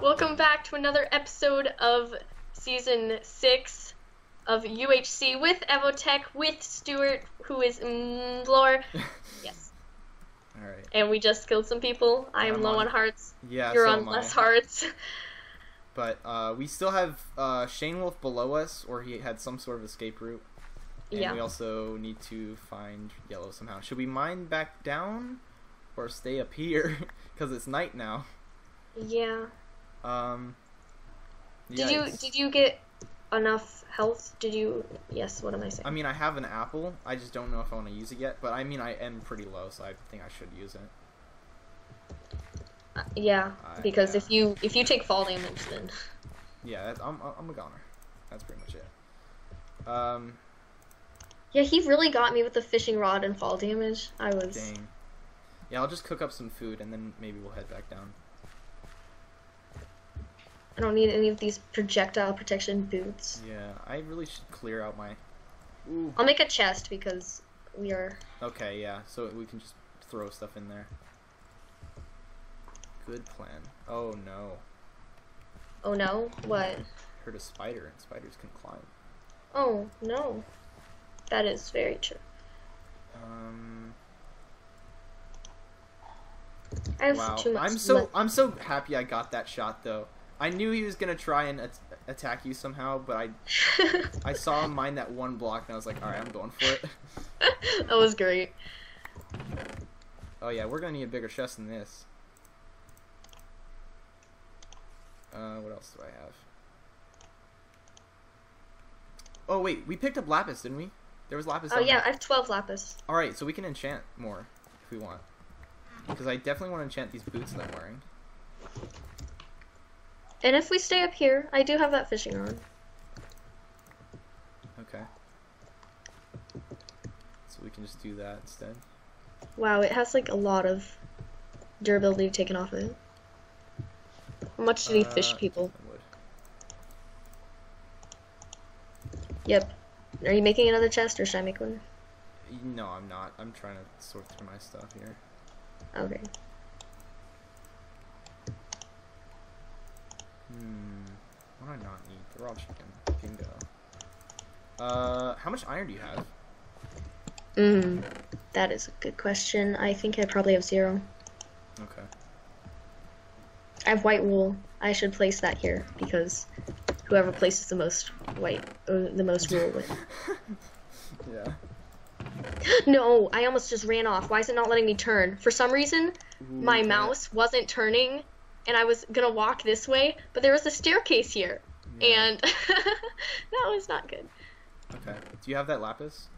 Welcome back to another episode of season six of UHC with Evotech with Stuart, who is mm, Lore. yes. All right. And we just killed some people. I am I'm low on- on hearts. Yeah. You're so on am I. less hearts. But uh, we still have uh, Shane Wolf below us, or he had some sort of escape route. And Yeah. we also need to find Yellow somehow. Should we mine back down, or stay up here? Because it's night now. yeah. Um. Did you yikes. did you get enough health? Did you? Yes. What am I saying? I mean, I have an apple. I just don't know if I want to use it yet. But I mean, I am pretty low, so I think I should use it. Uh, yeah. Uh, Because yeah. if you if you take fall damage, then Yeah, that's, I'm I'm a goner. That's pretty much it. Um. yeah, he really got me with the fishing rod and fall damage. I was. Dang. Yeah, I'll just cook up some food and then maybe we'll head back down. I don't need any of these projectile protection boots. Yeah, I really should clear out my. Ooh. I'll make a chest because we are. Okay, yeah, so we can just throw stuff in there. Good plan. Oh no. Oh no! What? I Heard a spider, and spiders can climb. Oh no! That is very true. Um. I have Wow. too much. I'm so I'm so happy I got that shot though. I knew he was gonna try and at- attack you somehow, but I I saw him mine that one block and I was like, all right, I'm going for it. that was great. Oh yeah, we're gonna need a bigger chest than this. Uh, what else do I have? Oh wait, we picked up lapis, didn't we? There was lapis. Oh yeah, there. I have twelve lapis. All right, so we can enchant more if we want. Because I definitely want to enchant these boots that I'm wearing. And if we stay up here, I do have that fishing rod. Okay. So we can just do that instead. Wow, it has like a lot of durability taken off of it. How much did he fish Uh, people? I would. Yep. Are you making another chest or should I make one? No, I'm not. I'm trying to sort through my stuff here. Okay. Hmm. What do I not need? They're all chicken. Bingo. Uh, how much iron do you have? Mm, that is a good question. I think I probably have zero. Okay. I have white wool. I should place that here because whoever places the most white, or the most wool with. yeah. No, I almost just ran off. Why is it not letting me turn? For some reason, Ooh, my mouse wasn't turning, and I was gonna walk this way, but there was a staircase here, Yeah. and that was not good. Okay. Do you have that lapis?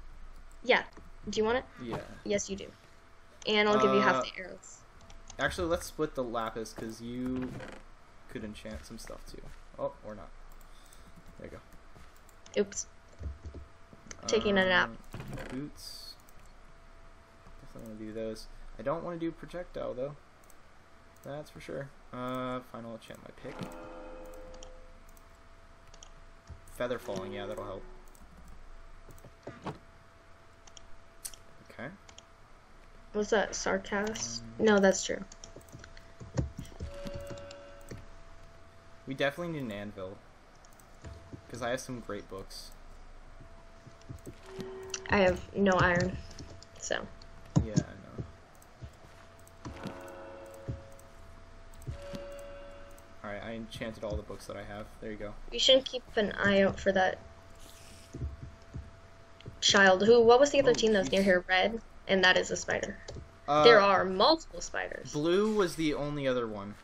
Yeah. Do you want it? Yeah. Yes, you do. And I'll give you half Uh, the arrows. Actually, let's split the lapis because you could enchant some stuff too. Oh, or not. There you go. Oops. Taking a nap. Um, Boots. Definitely want to do those. I don't want to do projectile though. That's for sure. Uh, final enchant my pick. Feather falling, yeah, that'll help. Okay. Was that sarcasm? Um, No, that's true. We definitely need an anvil. Because I have some great books. I have no iron, so. Yeah, I know. Alright, I enchanted all the books that I have. There you go. You should keep an eye out for that child. Who? What was the other Oh, team that was near jeez. here? Red, and that is a spider. Uh, there are multiple spiders. Blue was the only other one.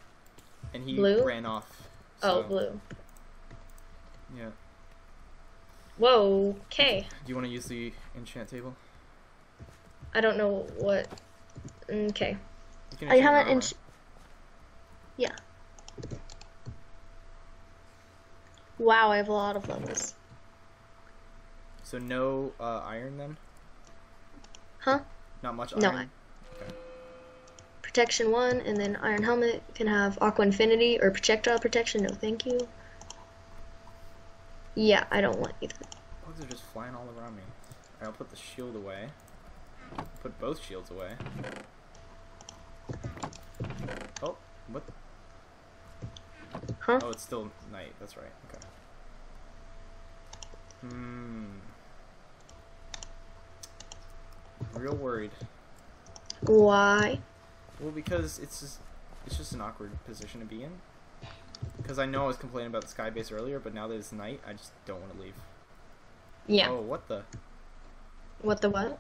And he Blue? ran off. oh, blue. Yeah. Whoa. Okay. Do you want to use the enchant table? I don't know what. Okay. I haven't. armor. Ench- yeah. Wow, I have a lot of levels. So no uh, iron then? Huh? Not much No, iron? Okay. Protection one, and then Iron Helmet can have Aqua Affinity or Projectile Protection. No, thank you. Yeah, I don't want either. Bugs are just flying all around me. Alright, I'll put the shield away. Put both shields away. Oh, what? the- Huh? Oh, it's still night. That's right. Okay. Hmm. Real worried. Why? Well, because it's just it's just an awkward position to be in. Because I know I was complaining about the sky base earlier, but now that it's night, I just don't want to leave. Yeah. Oh, what the? What the what?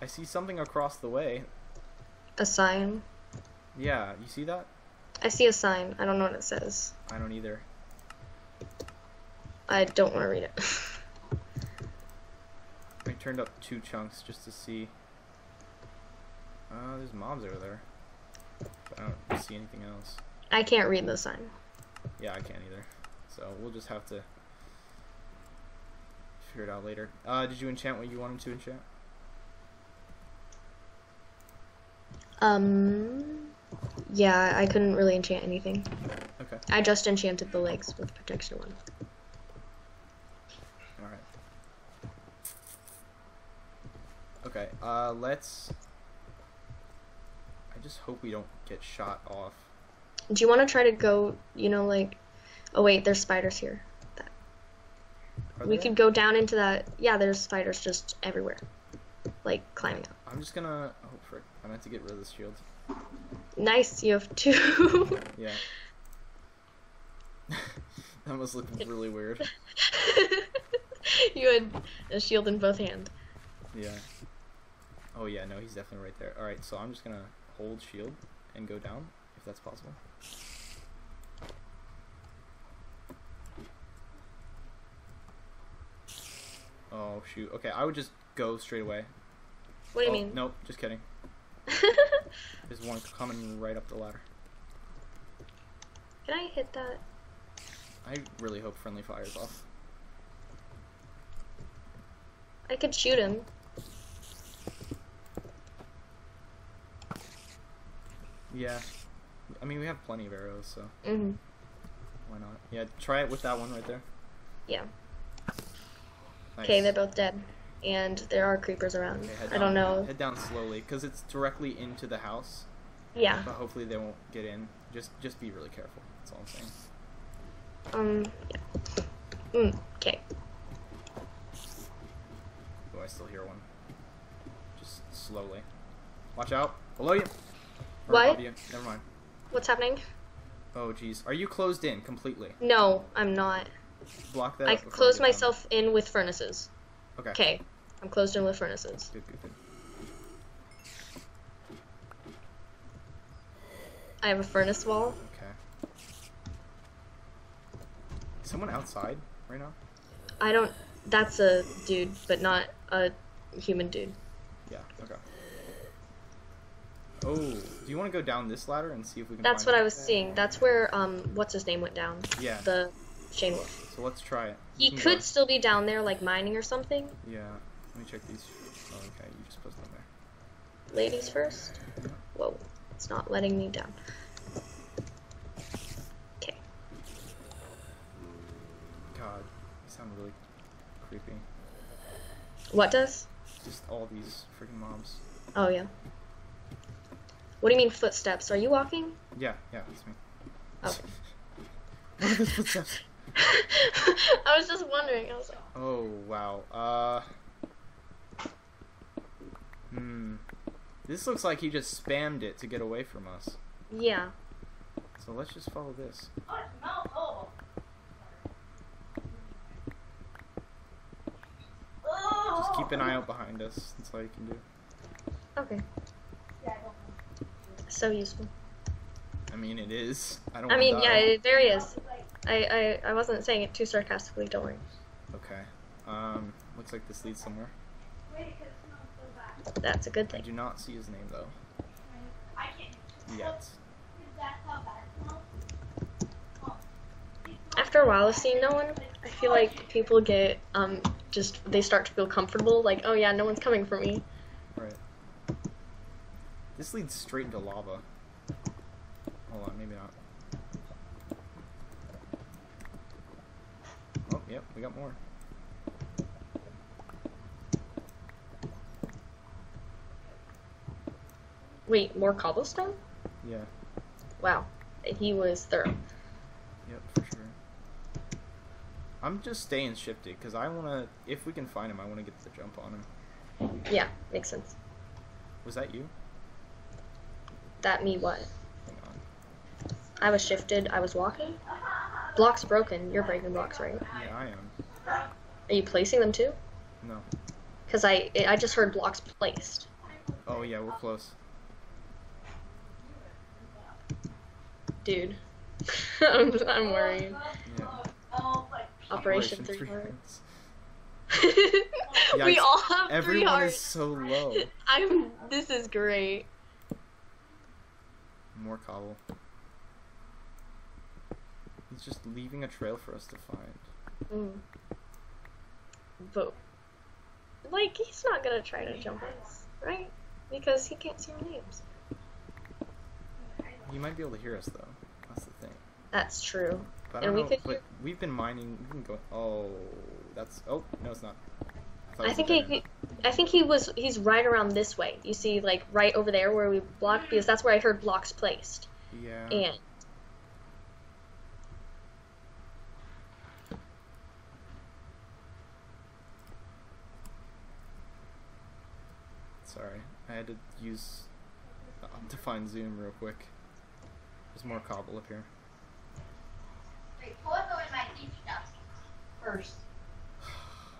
I see something across the way. A sign. Yeah, you see that? I see a sign. I don't know what it says. I don't either. I don't want to read it. Turned up two chunks just to see. Uh, there's mobs over there. But I don't see anything else. I can't read the sign. Yeah, I can't either. So we'll just have to figure it out later. Uh, did you enchant what you wanted to enchant? Um. Yeah, I couldn't really enchant anything. Okay. I just enchanted the legs with protection one. Alright. Okay, uh, let's... I just hope we don't get shot off. Do you want to try to go? You know, like. Oh wait, there's spiders here. Are we there? could go down into that. Yeah, there's spiders just everywhere, like climbing up. I'm just gonna... Oh, frick. I meant to get rid of this shield. Nice, you have two. Yeah. that must look really weird. you had a shield in both hands. Yeah. Oh yeah, no, he's definitely right there. Alright, so I'm just gonna hold shield and go down, if that's possible. Oh shoot. Okay, I would just go straight away. What do you Oh, mean? Nope, just kidding. There's one coming right up the ladder. Can I hit that? I really hope friendly fire's off. I could shoot him. Yeah. I mean, we have plenty of arrows, so hmm why not? Yeah, try it with that one right there. Yeah. Nice. Okay, they're both dead, and there are creepers around. Okay, head I don't know. Head down slowly, because it's directly into the house. Yeah. But hopefully they won't get in. Just just be really careful. That's all I'm saying. Um. Yeah. Mm. Okay. Oh, I still hear one. Just slowly. Watch out. Below you. Or What? Never mind. What's happening? Oh, jeez. Are you closed in completely? No, I'm not. Block that I closed myself in with furnaces. Okay. Okay. I'm closed in with furnaces. Good, good, good. I have a furnace wall. Okay. Is someone outside right now? I don't. That's a dude, but not a human dude. Yeah. Okay. Oh, do you want to go down this ladder and see if we can? That's what I was seeing. That's where um, what's his name went down. Yeah. The Shane Wolf. So let's try it. He could go- still be down there, like mining or something. Yeah. Let me check these. Oh, okay. You just put them there. Ladies first. Whoa, it's not letting me down. Okay. God, they sound really creepy. What does? Just all these freaking mobs. Oh yeah. What do you mean footsteps? Are you walking? Yeah, yeah, that's me. Okay. what are those footsteps? I was just wondering. I was like, Oh wow. Uh. Hmm. This looks like he just spammed it to get away from us. yeah. So let's just follow this. Just keep an eye out behind us. That's all you can do. Okay. So useful. I mean, it is. I don't. I mean, die. yeah, it very is. I, I I wasn't saying it too sarcastically. Don't worry. Okay. Um. Looks like this leads somewhere. That's a good thing. I thing. do not see his name though. Yet. After a while of seeing no one, I feel like people get um just they start to feel comfortable. Like, oh yeah, no one's coming for me. This leads straight into lava. Hold on, maybe not. Oh, yep, we got more. Wait, more cobblestone? Yeah. Wow, he was thorough. Yep, for sure. I'm just staying shifted because I want to. If we can find him, I want to get the jump on him. Yeah, makes sense. Was that you? That me what? Hang on. I was shifted. I was walking. Blocks broken. You're breaking blocks, right? Yeah, I am. Are you placing them too? No. Because I I just heard blocks placed. Oh yeah, we're close. Dude, I'm, I'm worried. Yeah. Operation, three Hearts. hearts. we all have three Everyone hearts. is so low. I'm. This is great. More cobble. He's just leaving a trail for us to find. Mm. But like, he's not gonna try to jump us, right? Because he can't see our names. He might be able to hear us though. That's the thing. That's true. But And we know. could hear- we've been mining. Going. Oh, that's. Oh no, it's not. Thought it I think he, he- I think he was. He's right around this way. You see, like right over there where we blocked, because that's where I heard blocks placed. Yeah. And Sorry, I had to use uh, OptiFine zoom real quick. There's more cobble up here. First.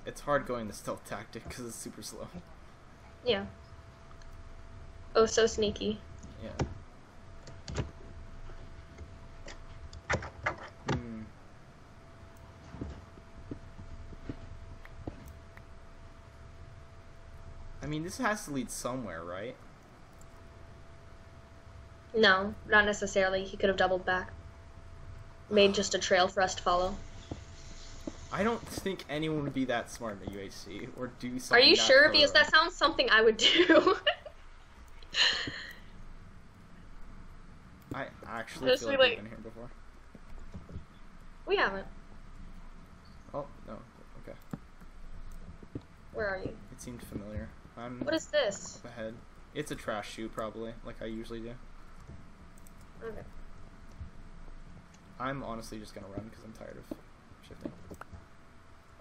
It's hard going the stealth tactic because it's super slow. yeah. Oh, so sneaky. Yeah. Hmm. I mean, this has to lead somewhere, right? No, not necessarily. He could have doubled back. Made just a trail for us to follow. I don't think anyone would be that smart in the UHC or do something. Are you sure? Because that sounds something I would do. I actually Just feel be like, we've like- been here before. we haven't. Oh no, okay. Where are you? It seemed familiar. I'm What is this? ahead. It's a trash shoe, probably, like I usually do. Okay. I'm honestly just gonna run because I'm tired of shifting.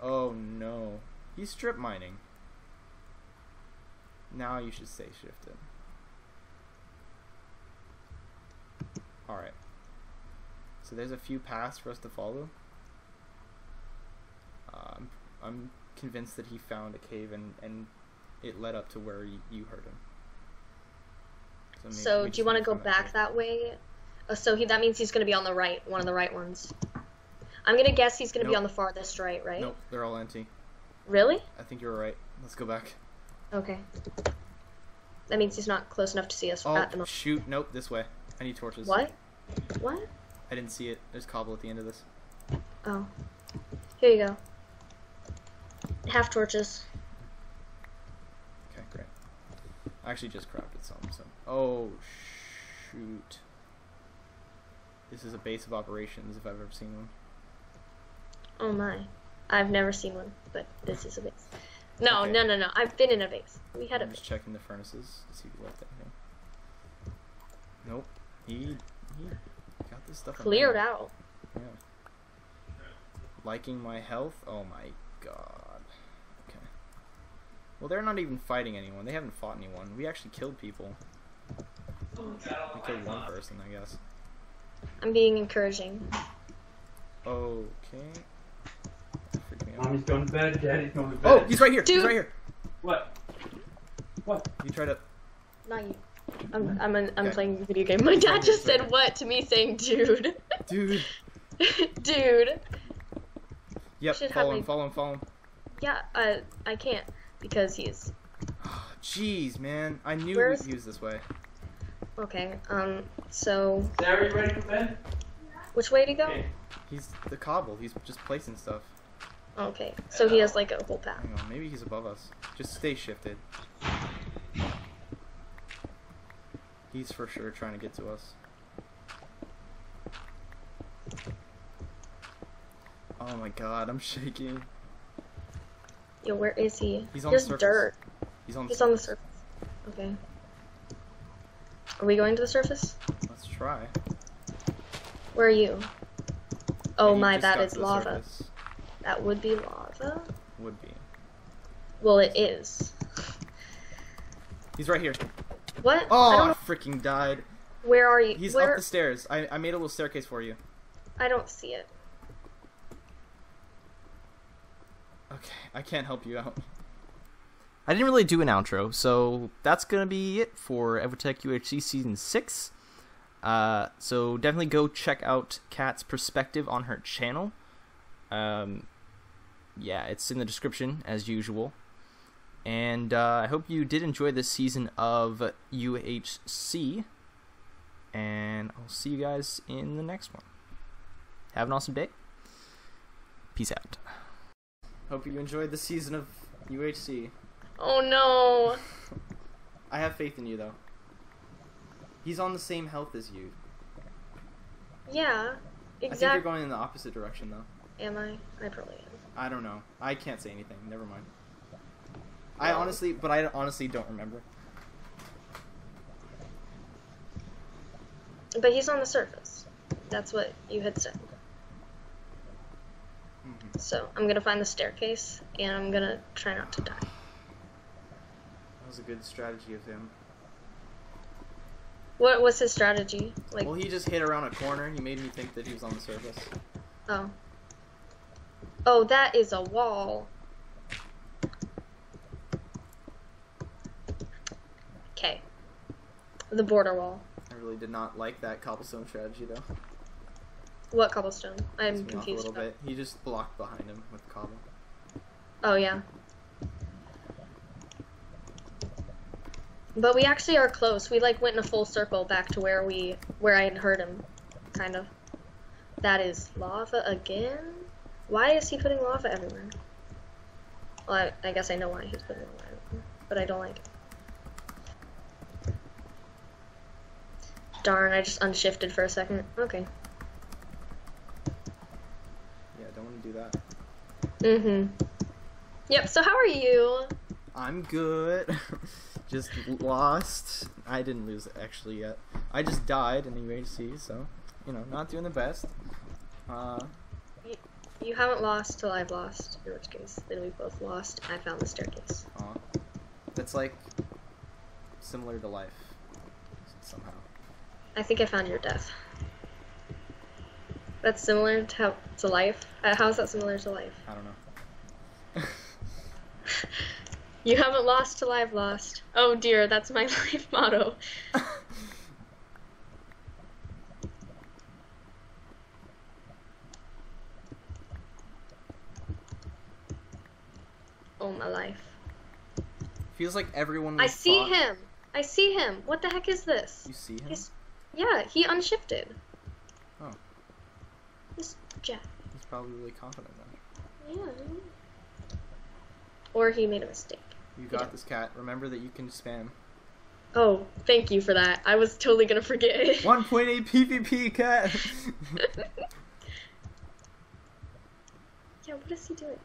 Oh no, he's strip mining. Now you should stay shifted. Alright. So there's a few paths for us to follow. Uh, I'm, I'm convinced that he found a cave and, and it led up to where you heard him. So, we do you want to go back cave. that way? Oh, so he that means he's going to be on the right, one of the right ones. I'm going to guess he's going to be on the farthest right, right? Nope, they're all empty. Really? I think you're right. Let's go back. Okay. That means he's not close enough to see us Oh, at the moment. shoot. Nope, this way. I need torches. What? What? I didn't see it. There's cobble at the end of this. Oh. Here you go. Half torches. Okay, great. I actually just crafted some, so. Oh, shoot. This is a base of operations if I've ever seen one. Oh my. I've never seen one, but this is a base. No, Okay. no, no, no. I've been in a base. We had a I'm base. just checking the furnaces to see if he left anything. Nope. He he got this stuff. Cleared out. Yeah. Liking my health? Oh my god. Okay. Well, they're not even fighting anyone. They haven't fought anyone. We actually killed people. We killed one person, I guess. I'm being encouraging. Okay. That freaked me out. Mommy's going to bed, Daddy's going to bed. Oh, he's right here. He's right here. What? What? You tried to. Not you. I'm I'm an, I'm Okay. playing a video game. My dad just said what to me saying dude. Dude. dude. Yep. Should Follow him. my- Follow him. Follow him. Yeah, uh, I can't because he's Jeez, man. I knew Where's- he was this way. okay. Um, so Sarah, you ready for bed? which way to go? Okay. He's the cobble. He's just placing stuff. Okay, so he has uh, like a whole path. Hang on. Maybe he's above us. Just stay shifted. He's for sure trying to get to us. Oh my god, I'm shaking. Yo, where is he? He's on Here's the surface. dirt. He's on the He's on the surface. surface. Okay. Are we going to the surface? Let's try. Where are you? Oh my, that is lava. surface. That would be lava. Would be. Well, it is. He's right here. What? I Oh, don't I freaking died. Where are you? He's Where? up the stairs. I, I made a little staircase for you. I don't see it. Okay, I can't help you out. I didn't really do an outro, so that's gonna be it for EvoTech UHC Season 6. Uh, so definitely go check out Kat's perspective on her channel. Um, yeah, it's in the description as usual. And uh, I hope you did enjoy this season of UHC. And I'll see you guys in the next one. Have an awesome day. Peace out. Hope you enjoyed the season of UHC. Oh no. I have faith in you, though. He's on the same health as you. Yeah. Exactly. I think you're going in the opposite direction, though. Am I? I probably am. I don't know. I can't say anything. Never mind. I honestly, but I honestly don't remember. But he's on the surface. That's what you had said. Mhm. So I'm gonna find the staircase and I'm gonna try not to die. That was a good strategy of him. What was his strategy? Like, well, he just hit around a corner. He made me think that he was on the surface. oh. Oh, that is a wall. Okay. The border wall. I really did not like that cobblestone strategy, though. What cobblestone? I'm Pissed me off confused. a little about- bit. He just blocked behind him with cobble. Oh yeah. But we actually are close. We like went in a full circle back to where we where I had heard him, kind of. That is lava again. Why is he putting lava everywhere? Well, I, I guess I know why he's putting lava everywhere, but I don't like it. Darn, I just unshifted for a second. Okay. Yeah, don't want to do that. Mm-hmm. Yep. So how are you? I'm good. just lost. I didn't lose actually yet. I just died in the UHC, so you know, not doing the best. Uh, You haven't lost till I've lost, in which case then we both lost. I found the staircase. aw. that's like similar to life somehow. I think I found your death. That's similar to how, to life. Uh, how is that similar to life? I don't know. You haven't lost till I've lost. Oh dear, that's my life motto. my life. Feels like everyone. I see fought- him. I see him. What the heck is this? You see him? He's yeah, he unshifted. Oh. This Jack. He's probably really confident then. Yeah. Or he made a mistake. You Yeah. got this, cat. Remember that you can spam. Oh, thank you for that. I was totally gonna forget. 1.8 PvP, cat. yeah, what is he doing?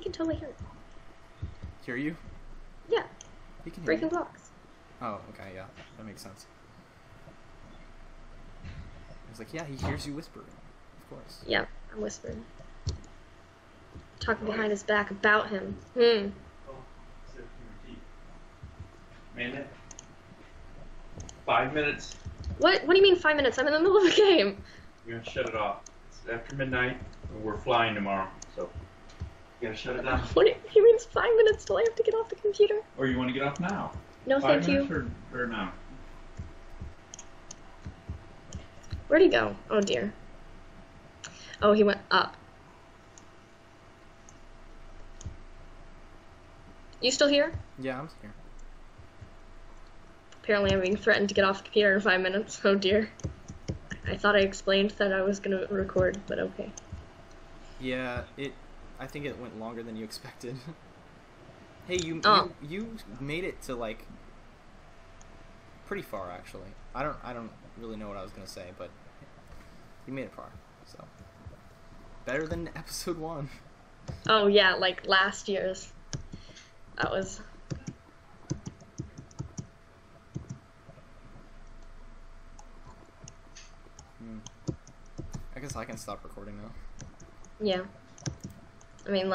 He can totally hear it. Hear you? Yeah, He can hear breaking you. blocks. Oh, okay, yeah, that makes sense. I was like, yeah, he hears you whispering. Of course. Yeah, I'm whispering. Talking behind his back about him. Hmm. Oh, Minute. Five minutes. What? What do you mean five minutes? I'm in the middle of a game. We're gonna shut it off. It's after midnight, and we're flying tomorrow, so you gotta shut it down. What? do you- He means five minutes till I have to get off the computer. Or you want to get off now? No, Five thank you. minutes Or, or now? Where'd he go? Oh dear. Oh, he went up. You still here? Yeah, I'm here. Apparently, I'm being threatened to get off the computer in five minutes. Oh dear. I thought I explained that I was gonna record, but okay. Yeah, it. I think it went longer than you expected. hey, you, Oh. you you made it to like pretty far actually. I don't I don't really know what I was gonna say, but you made it far. So better than episode one. Oh yeah, like last year's. That was. Hmm. I guess I can stop recording now. Yeah. I mean.